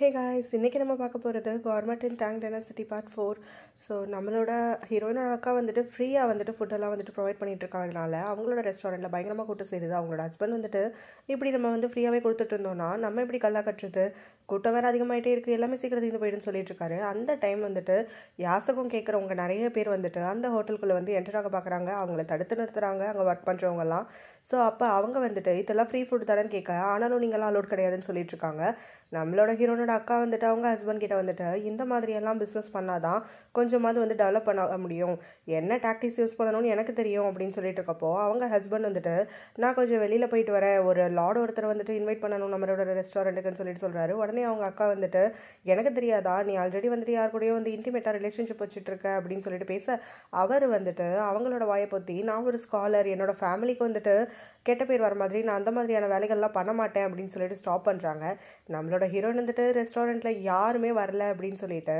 Hey guys இன்றைக்கி நம்ம பார்க்க போகிறது government in tank tenacity part four so நம்மளோட ஹீரோயினோட அக்கா வந்துட்டு ஃப்ரீயாக வந்துட்டு ஃபுட்டெல்லாம் வந்துட்டு ப்ரொவைட் பண்ணிட்டு இருக்காங்கனால அவங்களோட ரெஸ்டாரண்ட்டில் பயங்கரமாக கூட்டம் செய்யுது அவங்களோட ஹஸ்பண்ட் வந்துட்டு இப்படி நம்ம வந்து ஃப்ரீயாகவே கொடுத்துட்டு இருந்தோம்னா நம்ம இப்படி கல்லா கட்டுறது? கூட்டம் வேறு அதிகமாகிட்டே இருக்குது எல்லாமே சீக்கிரம் தீர்ந்து போயிடுன்னு சொல்லிட்டு இருக்காரு. அந்த டைம் வந்துட்டு யாசகம் கேட்குறவங்க நிறைய பேர் வந்துட்டு அந்த ஹோட்டலுக்குள்ளே வந்து என்டர் ஆக பார்க்குறாங்க. அவங்கள தடுத்து நிறுத்துறாங்க. அங்கே ஒர்க் பண்ணுறவங்கலாம் ஸோ அப்போ அவங்க வந்துட்டு இதெல்லாம் ஃப்ரீ ஃபுட் தானேன்னு கேட்க ஆனாலும் நீங்களாம் அலோட் கிடையாதுன்னு சொல்லிட்டு இருக்காங்க. நம்மளோட ஹீரோனோட அக்கா வந்துட்டு அவங்க ஹஸ்பண்ட் கிட்ட வந்துட்டு இந்த மாதிரியெல்லாம் பிஸ்னஸ் பண்ணாதான் கொஞ்சமாவது வந்து டெவலப் பண்ண முடியும். என்ன டாக்டிக்ஸ் யூஸ் பண்ணணும்னு எனக்கு தெரியும் அப்படின்னு சொல்லிட்டு இருக்கப்போ அவங்க ஹஸ்பண்ட் வந்துட்டு நான் கொஞ்சம் வெளியில் போயிட்டு வரேன். ஒரு லார்டு ஒருத்தர் வந்துட்டு இன்வைட் பண்ணணும். நம்மளோட ரெஸ்டாரண்ட்டுக்குன்னு சொல்லிட்டு சொல்கிறாரு உடனே அவங்க அக்கா வந்துட்டு எனக்கு தெரியாதா? நீ ஆல்ரெடி வந்துட்டு யார் கூடயோ வந்து இன்டிமேட்டாக ரிலேஷன்ஷிப் வச்சுட்டு இருக்க. அப்படின்னு சொல்லிட்டு பேச அவர் வந்துட்டு அவங்களோட வாயை பற்றி நான் ஒரு ஸ்காலர் என்னோட ஃபேமிலிக்கு வந்துட்டு கெட்ட பேர் வர மாதிரி நான் அந்த மாதிரியான வேலைகள்லாம் பண்ண மாட்டேன். அப்படின்னு சொல்லிட்டு ஸ்டாப் பண்ணுறாங்க நம்மளோட ஹீரோயின் வந்துட்டு ரெஸ்டாரண்ட்டில் யாருமே வரல அப்படின்னு சொல்லிட்டு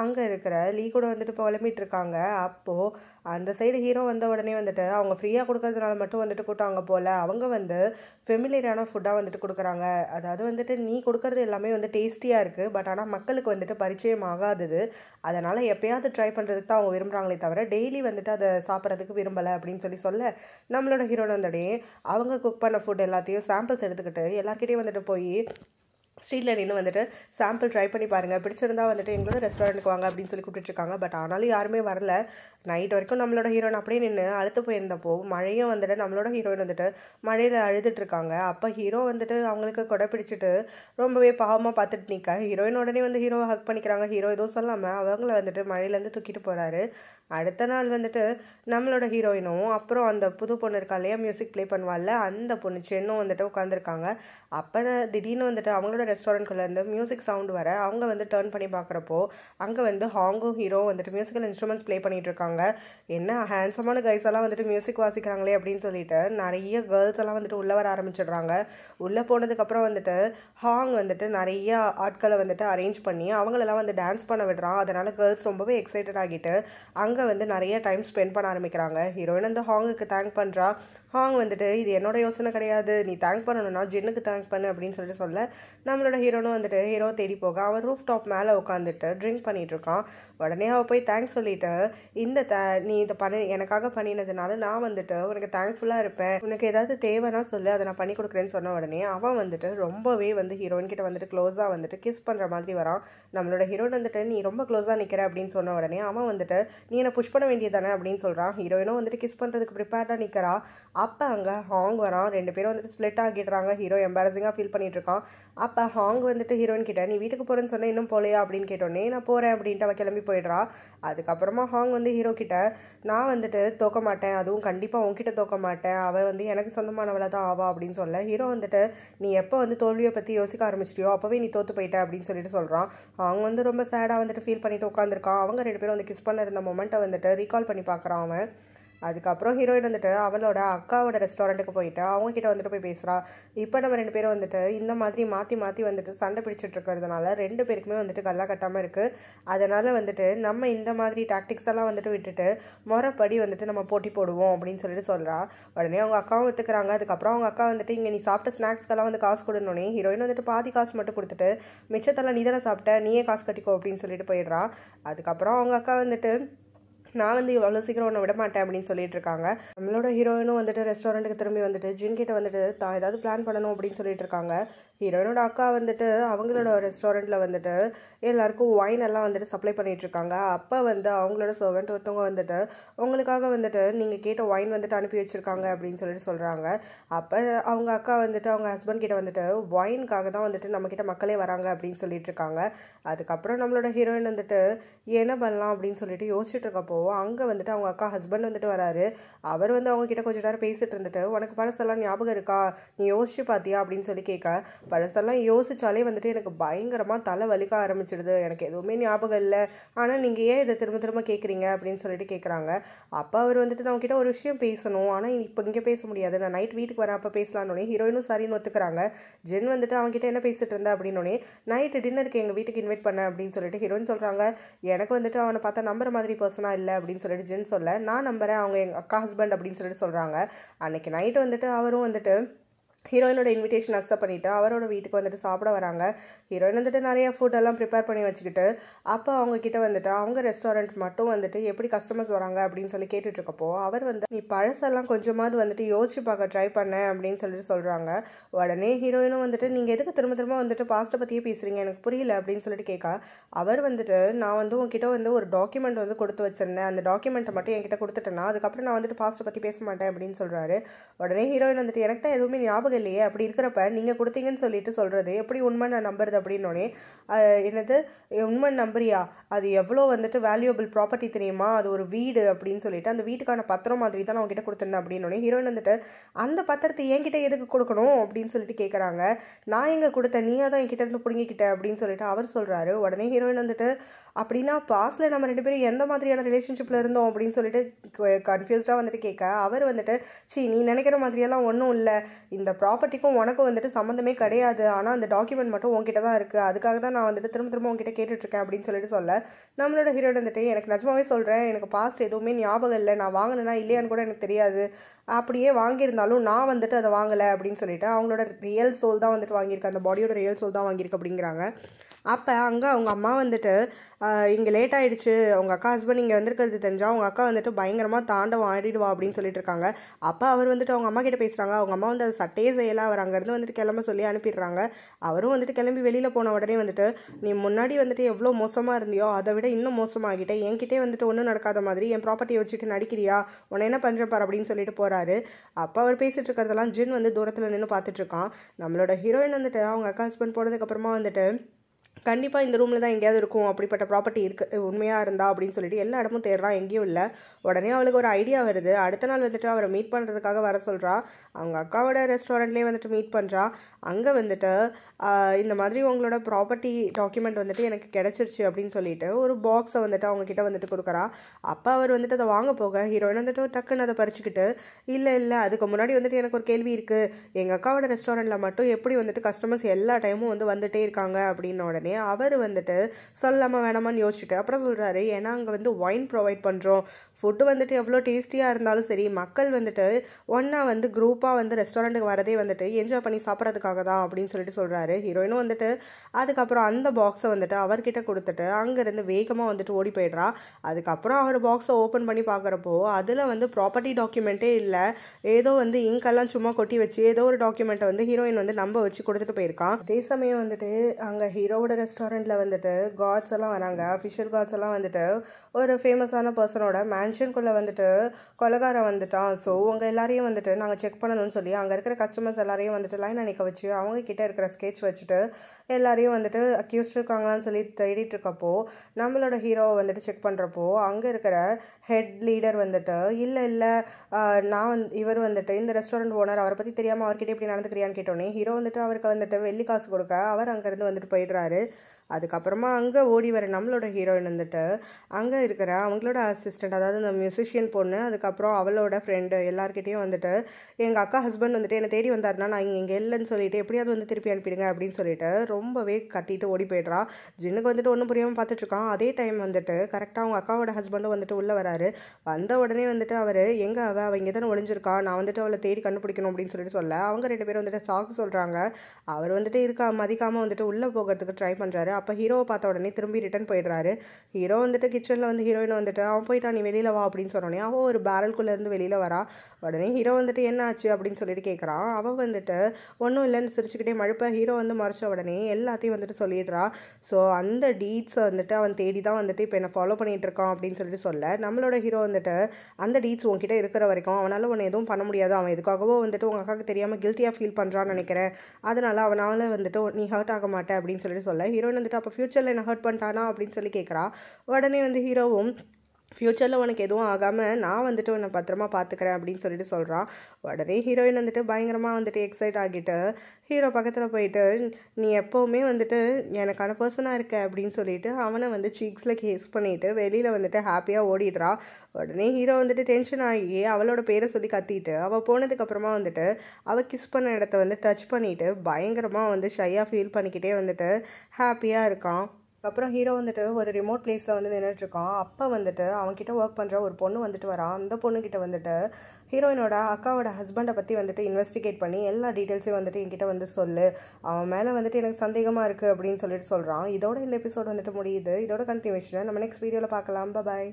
அங்கே இருக்கிற லீ கூட வந்துட்டு புலம்பிட்டு இருக்காங்க அப்போது அந்த சைடு ஹீரோ வந்த உடனே வந்துட்டு அவங்க ஃப்ரீயாக கொடுக்கறதுனால மட்டும் வந்துட்டு கூட்டாங்க போல். அவங்க வந்து ஃபெமிலியரான ஃபுட்டாக வந்துட்டு கொடுக்குறாங்க. அதாவது வந்துட்டு நீ கொடுக்கறது எல்லாமே வந்து டேஸ்டியாக இருக்குது பட் ஆனால் மக்களுக்கு வந்துட்டு பரிச்சயம் ஆகாதது. அதனால் எப்பயாவது ட்ரை பண்ணுறதுக்கு தான் அவங்க விரும்புகிறாங்களே தவிர டெய்லி வந்துட்டு அதை சாப்பிட்றதுக்கு விரும்பலை அப்படின்னு சொல்லி சொல்ல நம்மளோட ஹீரோன் வந்தோடனே அவங்க குக் பண்ண ஃபுட் எல்லாத்தையும் சாம்பிள்ஸ் எடுத்துக்கிட்டு எல்லாருக்கிட்டையும் வந்துட்டு போய் ஸ்ட்ரீட்டில் நின்று வந்துட்டு சாம்பிள் ட்ரை பண்ணி பாருங்கள் பிடிச்சிருந்தா வந்துட்டு எங்களோட ரெஸ்டாரண்ட்டுக்கு வாங்க அப்படின்னு சொல்லி கூப்பிட்டுருக்காங்க பட் ஆனாலும் யாருமே வரல. நைட் வரைக்கும் நம்மளோட ஹீரோயின் அப்படியே நின்று அழுத்து போயிருந்தப்போ மழையும் வந்துட்டு நம்மளோட ஹீரோயின் வந்துட்டு மழையில் அழுதுட்டு இருக்காங்க. அப்போ ஹீரோ வந்துட்டு அவங்களுக்கு கொடை பிடிச்சிட்டு ரொம்பவே பாவமாக பார்த்துட்டு நிற்க ஹீரோயின் உடனே வந்து ஹீரோவை ஹக் பண்ணிக்கிறாங்க. ஹீரோ எதுவும் சொல்லாமல் அவங்கள வந்துட்டு மழையிலேருந்து தூக்கிட்டு போகிறாரு அடுத்த நாள் வந்துட்டு நம்மளோட ஹீரோயினும் அப்புறம் அந்த புது பொண்ணு இருக்கா இல்லையா மியூசிக் ப்ளே பண்ணுவாள்ல அந்த பொண்ணு சென்னும் வந்துட்டு உட்காந்துருக்காங்க அப்போ திடீர்னு வந்துட்டு அவங்களோட ரெஸ்டாரண்ட்குள்ளேருந்து மியூசிக் சவுண்ட் வர அவங்க வந்து டேர்ன் பண்ணி பார்க்குறப்போ அங்கே வந்து ஹாங்கும் ஹீரோ வந்துட்டு மியூசிக்கல் இன்ஸ்ட்ருமெண்ட்ஸ் ப்ளே பண்ணிட்டு இருக்காங்க என்ன ஹேண்ட்ஸமான கைஸ் எல்லாம் வந்துட்டு மியூசிக் வாசிக்கிறாங்களே அப்படின்னு சொல்லிட்டு நிறைய கேர்ள்ஸ் எல்லாம் வந்துட்டு உள்ளே வர ஆரம்பிச்சிடுறாங்க. உள்ளே போனதுக்கப்புறம் வந்துட்டு ஹாங் வந்துட்டு நிறைய ஆட்களை வந்துட்டு அரேஞ்ச் பண்ணி அவங்களெல்லாம் வந்து டான்ஸ் பண்ண விடுறான். அதனால் கேர்ள்ஸ் ரொம்பவே எக்ஸைட்டட் ஆகிட்டு அங்கே வந்து நிறைய டைம் ஸ்பெண்ட் பண்ண ஆரம்பிக்கிறாங்க. ஹீரோயின் அந்த ஹாங்குக்கு தேங்க் பண்ணுறா ஹாங் வந்துட்டு இது என்னோட யோசனை கிடையாது. நீ தேங்க் பண்ணணும்னா ஜின்னுக்கு தேங்க் பண்ணு அப்படின்னு சொல்லிட்டு சொல்ல. நம்மளோட ஹீரோனும் வந்துட்டு ஹீரோ தேடி போக அவன் ரூஃப் டாப் மேலே உட்காந்துட்டு ட்ரிங்க் பண்ணிட்டு இருக்கான். உடனே அவள் போய் தேங்க்ஸ் சொல்லிட்டு இந்த த நீ இதை பண்ணி எனக்காக பண்ணினதுனால நான் வந்துட்டு உனக்கு தேங்க்ஃபுல்லாக இருப்பேன். உனக்கு ஏதாவது தேவைன்னா சொல்லு அதை நான் பண்ணி கொடுக்குறேன்னு சொன்ன உடனே அவன் வந்துட்டு ரொம்பவே வந்து ஹீரோயின் கிட்ட வந்துட்டு க்ளோஸாக வந்துட்டு கிஸ் பண்ணுற மாதிரி வரான். நம்மளோட ஹீரோயின் வந்துட்டு நீ ரொம்ப க்ளோஸாக நிற்கிற அப்படின்னு சொன்ன உடனே அவன் வந்துட்டு நீ என்னை புஷ் பண்ண வேண்டியதானே அப்படின்னு சொல்கிறான் ஹீரோயினும் வந்துட்டு கிஸ் பண்ணுறதுக்கு ப்ரிப்பேர்டாக நிற்கிறா அப்போ அங்கே ஹாங் வரான். ரெண்டு பேரும் வந்துட்டு ஸ்ப்ளிட் ஆகிடுறாங்க. ஹீரோ எம்பாரசிங்காக ஃபீல் பண்ணிட்டு இருக்கான் அப்போ ஹாங் வந்துட்டு ஹீரோயின் கிட்ட நீ வீட்டுக்கு போகிறேன்னு சொன்னால் இன்னும் போலையா? அப்படின்னு கேட்டோன்னே நான் போகிறேன் அப்படின்ட்டு அவள் கிளம்பி போயிடுறா. அதுக்கப்புறமா ஹாங் வந்து ஹீரோ கிட்ட நான் வந்துட்டு தோக்க மாட்டேன். அதுவும் கண்டிப்பாக உன்கிட்ட தோக்க மாட்டேன். அவள் வந்து எனக்கு சொந்தமானவளை தான் ஆவா? அப்படின்னு சொல்ல ஹீரோ வந்துட்டு நீ எப்போ வந்து தோல்வியை பற்றி யோசிக்க ஆரம்பிச்சிட்டியோ அப்போவே நீ தோற்று போயிட்ட. அப்படின்னு சொல்லிட்டு சொல்கிறான் அவங்க வந்து ரொம்ப சேடாக வந்துட்டு ஃபீல் பண்ணிட்டு உட்காந்துருக்கான் அவங்க ரெண்டு பேரும் வந்து கிஸ் பண்ண இருந்த மொமெண்ட்டை வந்துட்டு ரீகால் பண்ணி பார்க்குறான் அவன். அதுக்கப்புறம் ஹீரோயின் வந்துட்டு அவளோட அக்காவோட ரெஸ்டாரண்ட்டுக்கு போயிட்டு அவங்க கிட்ட வந்துட்டு போய் பேசுகிறா இப்போ நம்ம ரெண்டு பேரும் வந்துட்டு இந்த மாதிரி மாற்றி மாற்றி வந்துட்டு சண்டை பிடிச்சிட்டு இருக்கிறதுனால ரெண்டு பேருக்குமே வந்துட்டு கல்லா கட்டாமல் இருக்குது அதனால் வந்துட்டு நம்ம இந்த மாதிரி டாக்டிக்ஸ் எல்லாம் வந்துட்டு விட்டுட்டு முறைப்படி வந்துட்டு நம்ம போட்டி போடுவோம் அப்படின்னு சொல்லிட்டு சொல்கிறா உடனே அவங்க அக்காவும் ஒத்துக்கிறாங்க. அதுக்கப்புறம் அவங்க அக்கா வந்துட்டு இங்கே நீ சாப்பிட்ட ஸ்நாக்ஸ்க்கெல்லாம் வந்து காசு கொடுனோடனே ஹீரோயின் வந்துட்டு பாதி காசு மட்டும் கொடுத்துட்டு மிச்சத்தெல்லாம் நீ தானே சாப்பிட்ட நீயே காசு கட்டிக்கோ அப்படின்னு சொல்லிட்டு போயிடுறா. அதுக்கப்புறம் அவங்க அக்கா வந்துட்டு நான் வந்து இவ்வளோ சீக்கிரம் உன்னை விட மாட்டேன் அப்படின்னு சொல்லிட்டு இருக்காங்க நம்மளோட ஹீரோயினும் வந்துட்டு ரெஸ்டாரண்ட்டுக்கு திரும்பி வந்துட்டு ஜின் கிட்ட வந்துட்டு தான் ஏதாவது பிளான் பண்ணணும் அப்படின்னு சொல்லிட்டு இருக்காங்க ஹீரோயினோட அக்கா வந்துட்டு அவங்களோட ரெஸ்டாரண்ட்டில் வந்துட்டு எல்லாருக்கும் ஒயின் எல்லாம் வந்துட்டு சப்ளை பண்ணிகிட்ருக்காங்க அப்போ வந்து அவங்களோட சர்வெண்ட் ஒருத்தவங்க வந்துட்டு உங்களுக்காக வந்துட்டு நீங்கள் கேட்ட ஒயின் வந்துட்டு அனுப்பி வச்சுருக்காங்க அப்படின்னு சொல்லிட்டு சொல்கிறாங்க அப்போ அவங்க அக்கா வந்துட்டு அவங்க ஹஸ்பண்ட் கிட்ட வந்துட்டு ஒயின்காக தான் வந்துட்டு நம்மக்கிட்ட மக்களே வராங்க அப்படின்னு சொல்லிட்டு இருக்காங்க. அதுக்கப்புறம் நம்மளோட ஹீரோயின் வந்துட்டு என்ன பண்ணலாம்? அப்படின்னு சொல்லிட்டு யோசிச்சுட்டு இருக்கப்போ அங்கே வந்துட்டு அவங்க அக்கா ஹஸ்பண்ட் வந்துட்டு வராரு. அவர் வந்து அவங்க கிட்ட கொஞ்ச நேரம் பேசிட்டு இருந்துட்டு உனக்கு பழசெல்லாம் ஞாபகம் இருக்கா? நீ யோசிச்சு பார்த்தியா அப்படின்னு சொல்லி கேட்க பழசெல்லாம் யோசித்தாலே வந்துட்டு எனக்கு பயங்கரமாக தலை வலிக்க ஆரம்பிச்சிடுது. எனக்கு எதுவுமே ஞாபகம் இல்லை. ஆனால் நீங்கள் ஏன் இதை திரும்ப திரும்ப கேட்குறீங்க அப்படின்னு சொல்லிட்டு கேட்குறாங்க அப்போ அவர் வந்துட்டு நான் கிட்ட ஒரு விஷயம் பேசணும். ஆனால் இப்போ இங்கே பேச முடியாது. நான் நைட் வீட்டுக்கு வரேன். அப்போ பேசலான்னு ஹீரோயினும் சரின்னு ஒத்துக்கிறாங்க. ஜென் வந்துட்டு அவங்ககிட்ட என்ன பேசிட்டு இருந்த அப்படின்னோடனே நைட்டு டின்னருக்கு எங்கள் வீட்டுக்கு இன்வைட் பண்ண அப்படின்னு சொல்லிட்டு ஹீரோயின் சொல்கிறாங்க எனக்கு வந்துட்டு அவனை பார்த்தா நம்புற மாதிரி பர்சனாக இல்லை அப்படின்னு சொல்லிட்டு ஜென் சொல்ல நான் நம்புறேன். அவங்க எங்கள் அக்கா ஹஸ்பண்ட் அப்படின்னு சொல்லிட்டு சொல்கிறாங்க அன்னைக்கு நைட்டு வந்துட்டு அவரும் வந்துட்டு ஹீரோயினோட இன்விடேஷன் அக்செப்ட் பண்ணிவிட்டு அவரோட வீட்டுக்கு வந்துட்டு சாப்பிட வராங்க. ஹீரோயின் வந்துட்டு நிறைய ஃபுட் எல்லாம் ப்ரிப்பேர் பண்ணி வச்சுக்கிட்டு அப்போ அவங்கக்கிட்ட வந்துட்டு அவங்க ரெஸ்டாரண்ட் மட்டும் வந்துட்டு எப்படி கஸ்டமர்ஸ் வராங்க அப்படின்னு சொல்லி கேட்டுட்ருக்கப்போ அவர் வந்து நீ பழசெல்லாம் கொஞ்சமாவது வந்துட்டு யோசிச்சு பார்க்க ட்ரை பண்ண அப்படின்னு சொல்லிட்டு சொல்கிறாங்க உடனே ஹீரோயினும் வந்துட்டு நீங்கள் எதுக்கு திரும்ப திரும்ப வந்துட்டு பாஸ்ட்டை பற்றியே பேசுகிறீங்க எனக்கு புரியல அப்படின்னு சொல்லிட்டு கேட்கா அவர் வந்துட்டு நான் வந்து உங்ககிட்ட வந்து ஒரு டாக்குமெண்ட் வந்து கொடுத்து வச்சிருந்தேன். அந்த டாக்குமெண்ட்டை மட்டும் என்கிட்ட கொடுத்துட்டேன்னா அதுக்கப்புறம் நான் வந்துட்டு பாஸ்ட்டை பற்றி பேச மாட்டேன் அப்படின்னு சொல்கிறாரு உடனே ஹீரோயின் வந்துட்டு எனக்கு தான் எதுவுமே ஞாபகம் இல்லையே அப்படி இருக்கிறப்ப நீங்கள் கொடுத்தீங்கன்னு சொல்லிட்டு சொல்கிறது எப்படி உண்மை நான் நம்புறது அப்படின்னோடனே என்னது உண்மை நம்புறியா? அது எவ்வளோ வந்துட்டு வேல்யூபிள் ப்ராப்பர்ட்டி தெரியுமா? அது ஒரு வீடு அப்படின்னு சொல்லிட்டு அந்த வீட்டுக்கான பத்திரம் மாதிரி தான் நான் உங்ககிட்ட கொடுத்துருந்தேன் அப்படின்னோடனே ஹீரோயின் வந்துட்டு அந்த பத்திரத்தை என்கிட்ட எதுக்கு கொடுக்கணும் அப்படின்னு சொல்லிட்டு கேட்குறாங்க நான் எங்கே கொடுத்தேன்? நீயா தான் என்கிட்ட இருந்து பிடுங்கிக்கிட்ட அப்படின்னு சொல்லிட்டு அவர் சொல்கிறாரு உடனே ஹீரோயின் வந்துட்டு அப்படின்னா பாஸ்டில் நம்ம ரெண்டு பேரும் எந்த மாதிரியான ரிலேஷன்ஷிப்பில் இருந்தோம் அப்படின்னு சொல்லிட்டு கன்ஃபியூஸ்டாக வந்துட்டு கேட்க அவர் வந்துட்டு சி நீ நினைக்கிற மாதிரியெல்லாம் ஒன்றும் இல்லை. இந்த ப்ராப்பர்ட்டிக்கும் உனக்கும் வந்துட்டு சம்மந்தமே கிடையாது. ஆனால் அந்த டாக்குமெண்ட் மட்டும் உங்ககிட்ட தான் இருக்குது அதுக்காக தான் நான் வந்துட்டு திரும்ப திரும்ப உங்ககிட்ட கேட்டுட்ருக்கேன் அப்படின்னு சொல்லிட்டு சொல்ல. நம்மளோட ஹீரோயின் வந்துட்டு எனக்கு நிஜமாவே சொல்கிறேன் எனக்கு பாஸ்ட் எதுவுமே ஞாபகம் இல்லை. நான் வாங்கினேன்னா இல்லையான்னு கூட எனக்கு தெரியாது. அப்படியே வாங்கியிருந்தாலும் நான் வந்துட்டு அதை வாங்கலை அப்படின்னு சொல்லிட்டு அவங்களோட ரியல் சோல் தான் வந்துட்டு வாங்கியிருக்கேன் அந்த பாடியோட ரியல் சோல் தான் வாங்கியிருக்கு அப்படிங்கிறாங்க. அப்போ அங்கே அவங்க அம்மா வந்துட்டு இங்கே லேட் ஆகிடுச்சு அவங்க அக்கா ஹஸ்பண்ட் இங்கே வந்திருக்கிறது தெரிஞ்சால் அவங்க அக்கா வந்துட்டு பயங்கரமாக தாண்டவம் ஆடிடுவா அப்படின்னு சொல்லிட்டு இருக்காங்க. அப்போ அவர் வந்துட்டு அவங்க அம்மா கிட்ட பேசுகிறாங்க அவங்க அம்மா வந்து அதை சட்டையே செய்யலை. அவர் அங்கேருந்து வந்துட்டு கிளம்ப சொல்லி அனுப்பிடுறாங்க. அவரும் வந்துட்டு கிளம்பி வெளியில் போன உடனே வந்துட்டு நீ முன்னாடி வந்துட்டு எவ்வளோ மோசமாக இருந்தியோ அதை விட இன்னும் மோசமாகிட்டே. என்கிட்டே வந்துட்டு ஒன்றும் நடக்காத மாதிரி என் ப்ராப்பர்ட்டியை வச்சுட்டு நடிக்கிறியா? உன்னை என்ன பண்ணுறேன் பார் அப்படின்னு சொல்லிட்டு போகிறாரு அப்போ அவர் பேசிகிட்டு இருக்கிறதெல்லாம் ஜின் வந்து தூரத்தில் நின்று பார்த்துட்டு இருக்கான். நம்மளோட ஹீரோயின் வந்துட்டு அவங்க அக்கா ஹஸ்பண்ட் போனதுக்கப்புறமா வந்துட்டு கண்டிப்பாக இந்த ரூமில் தான் எங்கேயாவது இருக்கும். அப்படிப்பட்ட ப்ராப்பர்ட்டி இருக்குது உண்மையாக இருந்தா அப்படின்னு சொல்லிட்டு எல்லா இடமும் தேடுறான் எங்கேயும் இல்லை. உடனே அவளுக்கு ஒரு ஐடியா வருது. அடுத்த நாள் வந்துட்டு அவரை மீட் பண்ணுறதுக்காக வர சொல்கிறா அவங்க அக்காவோட ரெஸ்டாரண்ட்லேயே வந்துட்டு மீட் பண்ணுறா அங்கே வந்துட்டு இந்த மாதிரி உங்களோட ப்ராப்பர்ட்டி டாக்குமெண்ட் வந்துட்டு எனக்கு கிடச்சிருச்சு அப்படின்னு சொல்லிட்டு ஒரு பாக்ஸை வந்துட்டு அவங்கக்கிட்ட வந்துட்டு கொடுக்குறா. அப்போ அவர் வந்துட்டு அதை வாங்க போக ஹீரோயின் வந்துட்டு டக்குன்னு அதை பறிச்சுக்கிட்டு இல்லை இல்லை அதுக்கு முன்னாடி வந்துட்டு எனக்கு ஒரு கேள்வி இருக்குது எங்கள் அக்காவோட ரெஸ்டாரண்ட்டில் மட்டும் எப்படி வந்துட்டு கஸ்டமர்ஸ் எல்லா டைமும் வந்து வந்துட்டே இருக்காங்க? அப்படின்ன உடனே அவர் வந்துட்டு சொல்லாமல் வேணாமான்னு யோசிச்சுட்டு அப்புறம் சொல்கிறாரு ஏன்னா அங்கே வந்து ஒயின் ப்ரொவைட் பண்ணுறோம் ஃபுட்டு வந்துட்டு எவ்வளோ டேஸ்டியாக இருந்தாலும் சரி மக்கள் வந்துட்டு ஒன்றா வந்து குரூப்பாக வந்து ரெஸ்டாரண்ட்டுக்கு வரதே வந்துட்டு என்ஜாய் பண்ணி சாப்பிட்றதுக்காக தான் அப்படின்னு சொல்லிட்டு சொல்கிறாரு ஹீரோயினும் வந்துட்டு அதுக்கப்புறம் அந்த பாக்ஸை வந்துட்டு அவர்கிட்ட கொடுத்துட்டு அங்கேருந்து வேகமாக வந்துட்டு ஓடி போயிடுறா. அதுக்கப்புறம் அவர் பாக்ஸை ஓப்பன் பண்ணி பார்க்குறப்போ அதில் வந்து ப்ராப்பர்ட்டி டாக்குமெண்ட்டே இல்லை. ஏதோ வந்து இங்கெல்லாம் சும்மா கொட்டி வச்சு ஏதோ ஒரு டாக்குமெண்ட்டை வந்து ஹீரோயின் வந்து நம்ப வச்சு கொடுத்துட்டு போயிருக்கான். அதே சமயம் வந்துட்டு அங்கே ஹீரோவோட ரெஸ்டாரண்ட்டில் வந்துட்டு காட்ஸ் எல்லாம் வராங்க. அஃபிஷியல் காட்ஸ் எல்லாம் வந்துட்டு ஒரு ஃபேமஸான பர்சனோட மேன்ஷனுக்குள்ளே வந்துட்டு கொலகாரம் வந்துட்டான். ஸோ உங்கள் எல்லாரையும் வந்துட்டு நாங்கள் செக் பண்ணணும்னு சொல்லி அங்கே இருக்கிற கஸ்டமர்ஸ் எல்லாரையும் வந்துட்டு லைன் அணிக்க வச்சு அவங்க கிட்ட இருக்கிற ஸ்கெட்ச் வச்சுட்டு எல்லாரையும் வந்துட்டு அக்யூஸ்ட் இருக்காங்களான்னு சொல்லி தேடிட்டு இருக்கப்போ நம்மளோட ஹீரோவை வந்துட்டு செக் பண்ணுறப்போ அங்கே இருக்கிற ஹெட் லீடர் வந்துட்டு இல்லை இல்லை நான் வந்து இவர் வந்துட்டு இந்த ரெஸ்டாரண்ட் ஓனர் அவரை பற்றி தெரியாமல் அவர்கிட்ட எப்படி நடந்துக்கிறியான்னு கேட்டோன்னே ஹீரோ வந்துட்டு அவருக்கு வந்துட்டு வெள்ளி காசு கொடுக்க அவர் அங்கேருந்து வந்துட்டு போயிடுறாரு. அதுக்கப்புறமா அங்கே ஓடி வர நம்மளோட ஹீரோயின் வந்துட்டு அங்கே இருக்கிற அவங்களோட அசிஸ்டண்ட் அதாவது இந்த மியூசிஷியன் பொண்ணு அதுக்கப்புறம் அவளோட ஃப்ரெண்டு எல்லாருக்கிட்டேயும் வந்துட்டு எங்கள் அக்கா ஹஸ்பண்ட் வந்துட்டு என்னை தேடி வந்தாருன்னா நான் இங்கே இங்கே இல்லைன்னு சொல்லிட்டு எப்படியாவது வந்து திருப்பி அனுப்பிடுங்க அப்படின்னு சொல்லிட்டு ரொம்பவே கத்திட்டு ஓடி போயிடுறா. ஜின்னுக்கு வந்துட்டு ஒன்றும் புரியாமல் பார்த்துட்ருக்கான் அதே டைம் வந்துட்டு கரெக்டாக அவங்க அக்காவோட ஹஸ்பண்டும் வந்துட்டு உள்ளே வராரு. வந்த உடனே வந்துட்டு அவர் எங்கே அவள் அவள் இங்கே தானே ஒளிஞ்சிருக்கா. நான் வந்துட்டு அவளை தேடி கண்டுபிடிக்கணும் அப்படின்னு சொல்லிட்டு சொல்ல. அவங்க ரெண்டு பேரும் வந்துட்டு சாக்கு சொல்கிறாங்க அவர் வந்துட்டு இருக்கா மதிக்காமல் வந்துட்டு உள்ளே போகிறதுக்கு ட்ரை பண்ணுறாரு அப்போ ஹீரோவை பார்த்த உடனே திரும்பி ரிட்டன் போயிடுறாரு. ஹீரோ வந்துட்டு கிச்சனில் வந்து ஹீரோயின் வந்துட்டு அவன் போயிட்டா நீ வெளியில் வா அப்படின்னு சொன்னோடனே அவள் ஒரு பேரல்குள்ளேருந்து வெளியில் வரா. உடனே ஹீரோ வந்துட்டு என்ன ஆச்சு? அப்படின்னு சொல்லிட்டு கேட்குறான் அவள் வந்துட்டு ஒன்றும் இல்லைன்னு சிரிச்சுக்கிட்டே மழுப்ப. ஹீரோ வந்து மறைச்ச உடனே எல்லாத்தையும் வந்துட்டு சொல்லிடுறா. ஸோ அந்த டீட்ஸை வந்துட்டு அவன் தேடி தான் வந்துட்டு இப்போ என்னை ஃபாலோ பண்ணிகிட்டு இருக்கான் அப்படின்னு சொல்லிட்டு சொல்ல நம்மளோட ஹீரோ வந்துட்டு அந்த டீட்ஸ் உங்ககிட்ட இருக்கிற வரைக்கும் அவனால் உன்னை எதுவும் பண்ண முடியாது. அவன் எதுக்காகவோ வந்துட்டு உங்கள் அக்காவுக்கு தெரியாமல் கில்ட்டியாக ஃபீல் பண்ணுறான்னு நினைக்கிறேன். அதனால் அவனால் வந்துட்டு நீ ஹர்ட் ஆக மாட்டேன் அப்படின்னு சொல்லிட்டு சொல்ல ஹீரோயின் வந்துட்டு அப்போ ஃப்யூச்சரில் என்ன ஹர்ட் பண்ணிட்டானா அப்படின்னு சொல்லி கேட்குறா உடனே வந்து ஹீரோவும் ஃப்யூச்சரில் உனக்கு எதுவும் ஆகாமல் நான் வந்துட்டு உன்னை பத்திரமா பார்த்துக்கிறேன் அப்படின்னு சொல்லிட்டு சொல்கிறான் உடனே ஹீரோயின் வந்துட்டு பயங்கரமாக வந்துட்டு எக்ஸைட் ஆகிட்டு ஹீரோ பக்கத்தில் போயிட்டு நீ எப்போவுமே வந்துட்டு எனக்கான பர்சனாக இருக்க அப்படின்னு சொல்லிட்டு அவனை வந்து சீக்ஸில் கேஸ் பண்ணிட்டு வெளியில் வந்துட்டு ஹாப்பியாக ஓடிடுறா. உடனே ஹீரோ வந்துட்டு டென்ஷன் ஆகி அவளோட பேரை சொல்லி கத்திட்டு அவள் போனதுக்கப்புறமா வந்துட்டு அவள் கிஸ் பண்ண இடத்த வந்து டச் பண்ணிவிட்டு பயங்கரமாக வந்து ஷையாக ஃபீல் பண்ணிக்கிட்டே வந்துட்டு ஹாப்பியாக இருக்கான். அப்புறம் ஹீரோ வந்துட்டு ஒரு ரிமோட் பிளேஸில் வந்து நின்றுட்டுருக்கான் அப்போ வந்துட்டு அவன்கிட்ட ஒர்க் பண்ணுற ஒரு பொண்ணு வந்துட்டு வரான் அந்த பொண்ணுக்கிட்ட வந்துட்டு ஹீரோயினோட அக்காவோட ஹஸ்பண்டை பற்றி வந்துட்டு இன்வெஸ்டிகேட் பண்ணி எல்லா டீட்டெயில்ஸையும் வந்துட்டு என்கிட்ட வந்து சொல்லு. அவன் மேலே வந்துட்டு எனக்கு சந்தேகமாக இருக்குது அப்படின்னு சொல்லிட்டு சொல்கிறான் இதோட இந்த எபிசோட் வந்துட்டு முடியுது. இதோட கண்டினியூஷனை நம்ம நெக்ஸ்ட் வீடியோவில் பார்க்கலாம். பாய்